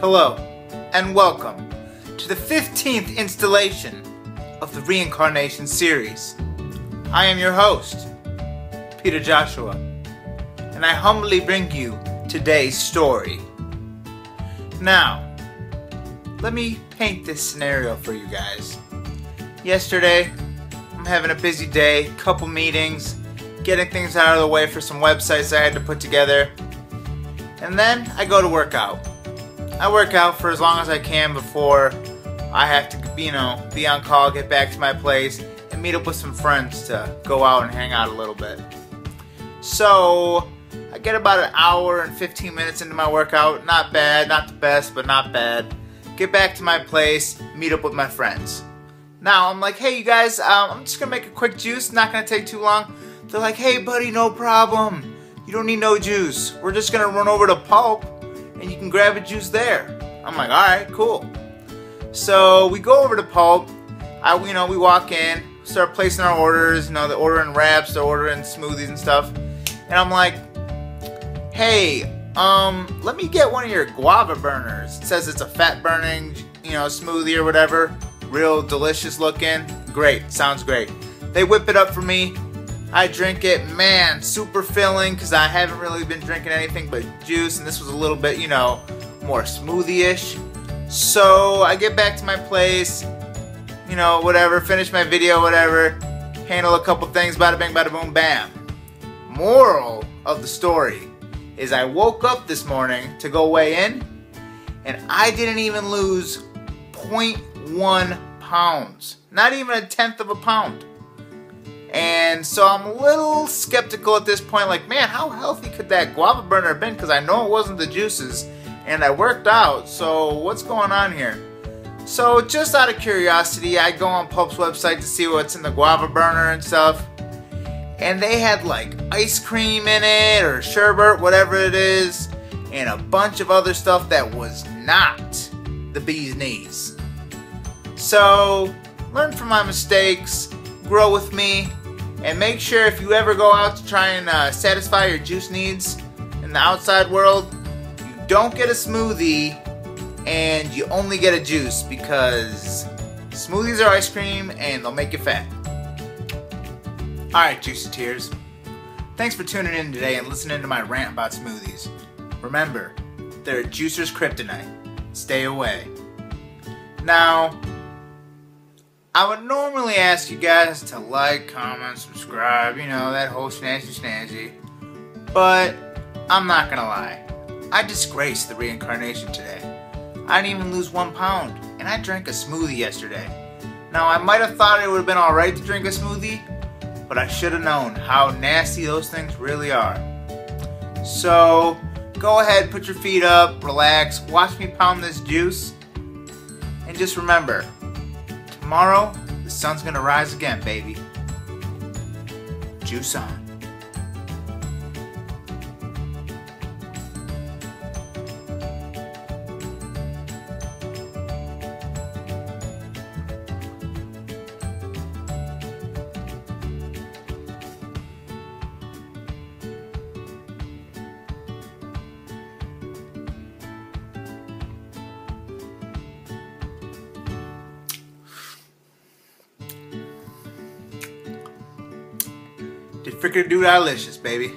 Hello, and welcome to the 15th installation of the Reincarnation series. I am your host, Peter Joshua, and I humbly bring you today's story. Now, let me paint this scenario for you guys. Yesterday, I'm having a busy day, couple meetings, getting things out of the way for some websites I had to put together, and then I go to work out. I work out for as long as I can before I have to, you know, be on call, get back to my place, and meet up with some friends to go out and hang out a little bit. So, I get about an hour and 15 minutes into my workout. Not bad, not the best, but not bad. Get back to my place, meet up with my friends. Now, I'm like, hey, you guys, um, I'm just gonna make a quick juice, not gonna take too long. They're like, hey, buddy, no problem. You don't need no juice. We're just gonna run over to Pulp and you can grab a juice there. I'm like, all right, cool. So we go over to Pulp. I, you know, we walk in, start placing our orders. You know, they're ordering wraps, they're ordering smoothies and stuff. And I'm like, hey, um, let me get one of your guava burners. It says it's a fat burning, you know, smoothie or whatever. Real delicious looking. Great, sounds great. They whip it up for me. I drink it, man, super filling because I haven't really been drinking anything but juice, and this was a little bit, you know, more smoothie-ish. So I get back to my place, you know, whatever, finish my video, whatever, handle a couple things, bada bing, bada boom, bam. Moral of the story is I woke up this morning to go weigh in, and I didn't even lose 0.1 pounds. Not even a tenth of a pound. And so I'm a little skeptical at this point, like, man, how healthy could that guava burner have been? Because I know it wasn't the juices, and I worked out, so what's going on here? So just out of curiosity, I go on Pulp's website to see what's in the guava burner and stuff. And they had like ice cream in it, or sherbet, whatever it is, and a bunch of other stuff that was not the bee's knees. So, learn from my mistakes, grow with me, and make sure if you ever go out to try and uh, satisfy your juice needs in the outside world, you don't get a smoothie and you only get a juice because smoothies are ice cream and they'll make you fat. Alright, Juicy Tears. Thanks for tuning in today and listening to my rant about smoothies. Remember, they're a juicer's kryptonite. Stay away. Now, I would normally ask you guys to like, comment, subscribe, you know, that whole snazzy snazzy. But I'm not gonna lie. I disgraced the reincarnation today. I didn't even lose one pound, and I drank a smoothie yesterday. Now, I might have thought it would have been alright to drink a smoothie, but I should have known how nasty those things really are. So, go ahead, put your feet up, relax, watch me pound this juice, and just remember, Tomorrow, the sun's gonna rise again, baby. Juice on. Freaking do delicious, baby.